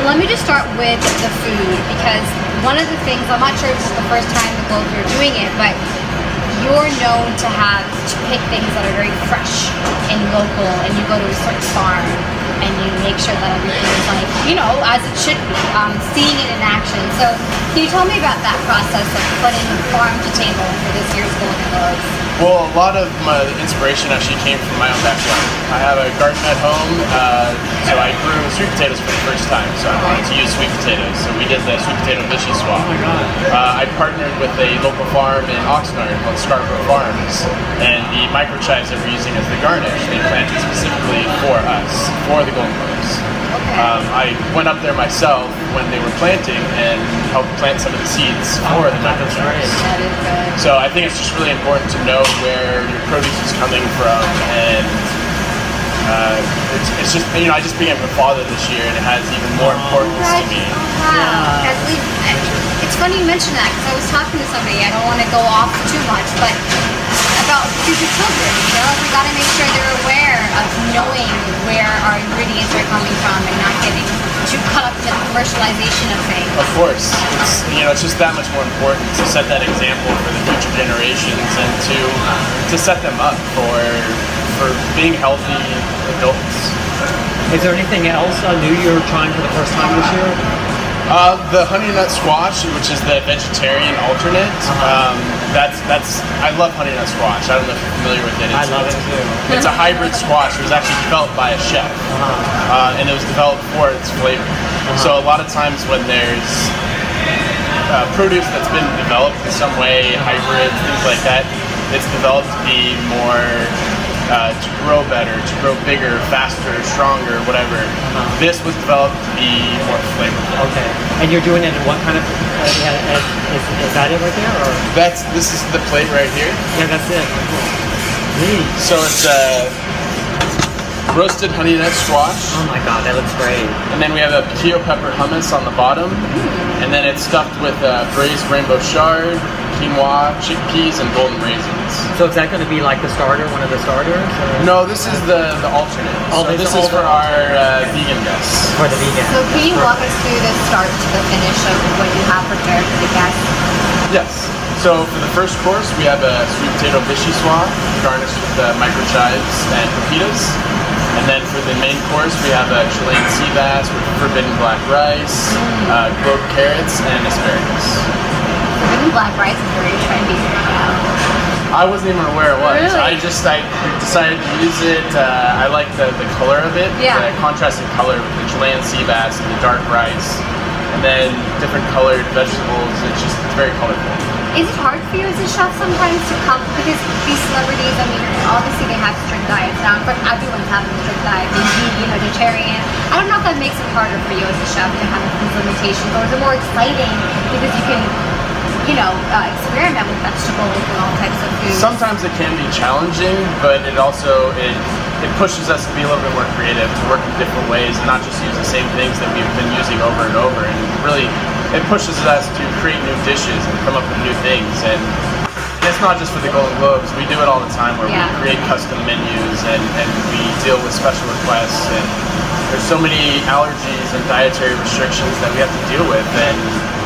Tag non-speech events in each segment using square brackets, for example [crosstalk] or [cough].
Let me just start with the food because one of the things I'm not sure if it's the first time the Globes are doing it, but you're known to have to pick things that are very fresh and local, and you go to a certain farm and you make sure that everything is like you know as it should be. Um, seeing it in action. So, can you tell me about that process of putting farm to table for this year's Golden Globes? Well, a lot of my inspiration actually came from my own backyard. I have a garden at home, uh, so I grew sweet potatoes for the first time. So I wanted to use sweet potatoes. So we did the sweet potato vichyssoise. Oh my god. Uh, I partnered with a local farm in Oxnard called Scarborough Farms, and the microchives that we're using as the garnish, they planted specifically for us, for the Golden Globes. Okay. Um, I went up there myself when they were planting and helped plant some of the seeds for the that's microchives. great. that is. So I think it's just really important to know where your produce is coming from, and uh, it's, it's just you know I just became a father this year, and it has even more importance to me. Wow. Yeah. Because we, it's funny you mention that because I was talking to somebody. I don't want to go off too much, but about future children. You know, we got to make sure they're aware of knowing where our ingredients are coming from and not getting too caught up in the commercialization of things. Of course, it's you know it's just that much more important to set that example for the future generations and to to set them up for for being healthy adults. Is there anything else uh, new you're trying for the first time this year? Uh, the honey nut squash, which is the vegetarian alternate, um, that's that's I love honey nut squash. I don't know if you're familiar with it. I It's- love it too. It's a hybrid squash. It was actually developed by a chef, uh, and it was developed for its flavor. So a lot of times when there's uh, produce that's been developed in some way, hybrids, things like that, it's developed to be more uh, to grow better, to grow bigger, faster, stronger, whatever. This was developed to be more flavorful. Okay. And you're doing it in what kind of? Uh, that it right there, or? That's this is the plate right here. Yeah, that's it. So it's uh, roasted honey nut squash. Oh my god, that looks great. And then we have a piquillo pepper hummus on the bottom. And then it's stuffed with uh, braised rainbow chard, quinoa, chickpeas, and golden raisins. So is that going to be like the starter, one of the starters, or No, this is the, the alternate. Oh, so this this is is for all- our uh, vegan guests. for the vegan? So can you walk us through the start to the finish of what you have prepared for the guests? Yes. So for the first course, we have a sweet potato vichy swap garnished with uh, microchives and pepitas. And then for the main course, we have a Chilean sea bass with forbidden black rice, uh, grilled carrots, and asparagus. Black rice is very trendy. I wasn't even aware it was. Really? I just I decided to use it. Uh, I like the, the color of it, Yeah. the contrasting color with the Chilean sea bass and the dark rice, and then different colored vegetables. It's just it's very colorful. Is it hard for you as a chef sometimes to come because these celebrities? I mean, obviously they have strict diets now, but everyone's having a strict diet. They eat, you know, vegetarian. I don't know if that makes it harder for you as a chef to have these limitations, or is it more exciting because you can, you know, uh, experiment with vegetables and all types of foods? Sometimes it can be challenging, but it also it it pushes us to be a little bit more creative, to work in different ways, and not just use the same things that we've been using over and over. And really, it pushes us to create new dishes and come up with new things. And it's not just for the Golden Globes. We do it all the time, where Yeah. we create custom menus and and we deal with special requests. And there's so many allergies and dietary restrictions that we have to deal with, and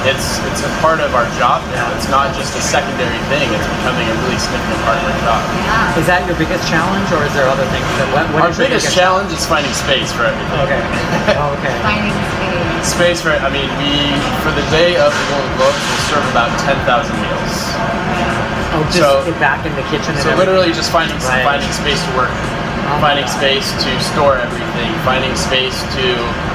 it's it's a part of our job now. It's not just a secondary thing. It's becoming a really significant part of our job. yeah. Is that your biggest challenge, or is there other things? That, what, what Our is your biggest challenge is finding space for everything. Okay. Oh, [laughs] okay. Finding space. Space for I mean, we for the day of the Golden Globes, we'll serve about ten thousand meals. Oh, just So- get back in the kitchen. And So everything. literally just finding Right. finding space to work, Oh finding God. space to store everything, finding space to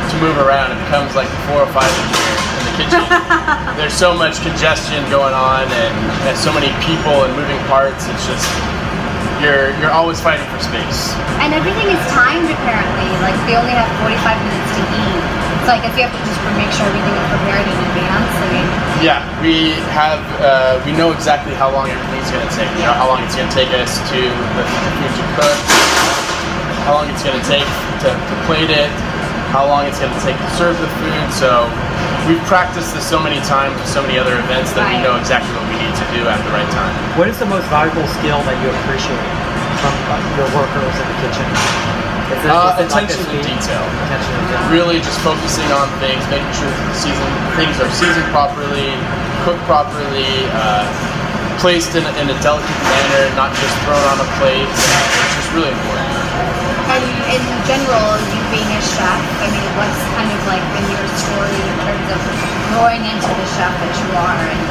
to move around. It becomes like the 405 in here in the kitchen. [laughs] There's so much congestion going on, and, and so many people and moving parts. It's just you're you're always fighting for space. And everything is timed apparently. Like they only have 45 minutes to eat. So I guess you have to just make sure everything is prepared in advance. I mean, Yeah, we have uh, we know exactly how long everything's going to take. You know how long it's going to take us to the, the food to cook, how long it's going to take to, to plate it, how long it's going to take to serve the food. So we've practiced this so many times with so many other events that we know exactly what we need to do at the right time. What is the most valuable skill that you appreciate from your workers in the kitchen? Is it, Uh, is it like attention to detail. Attention to detail. Really just focusing on things, making sure that the season things are seasoned properly, cooked properly, uh, placed in, a- in a delicate manner, not just thrown on a plate. Uh, it's just really important. And in general, you being a chef, I mean, what's kind of like been your story in terms of growing into the chef that you are and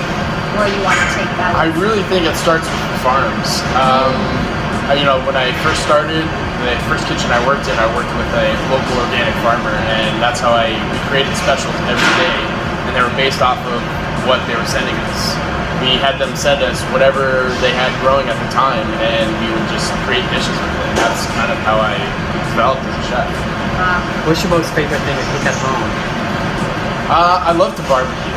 where you want to take that? I really think it starts with farms. Um, you know, when I first started, the first kitchen I worked in, I worked with a local organic farmer, and that's how I created specials every day, and they were based off of what they were sending us. We had them send us whatever they had growing at the time, and we would just create dishes with it. And that's kind of how I developed as a chef. Wow. What's your most favorite thing to cook at home? Uh, I love to barbecue.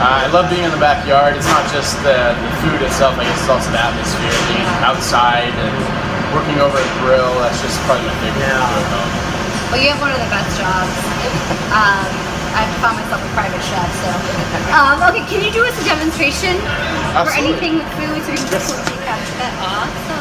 Uh, I love being in the backyard. It's not just the, the food itself. I guess it's also the atmosphere, being outside and working over a grill. That's just probably my favorite thing to do at home. Well, you have one of the best jobs. Um, I found myself a private chef, so. Um, okay, can you do us a demonstration for anything with food so we can just Yes. take that awesome.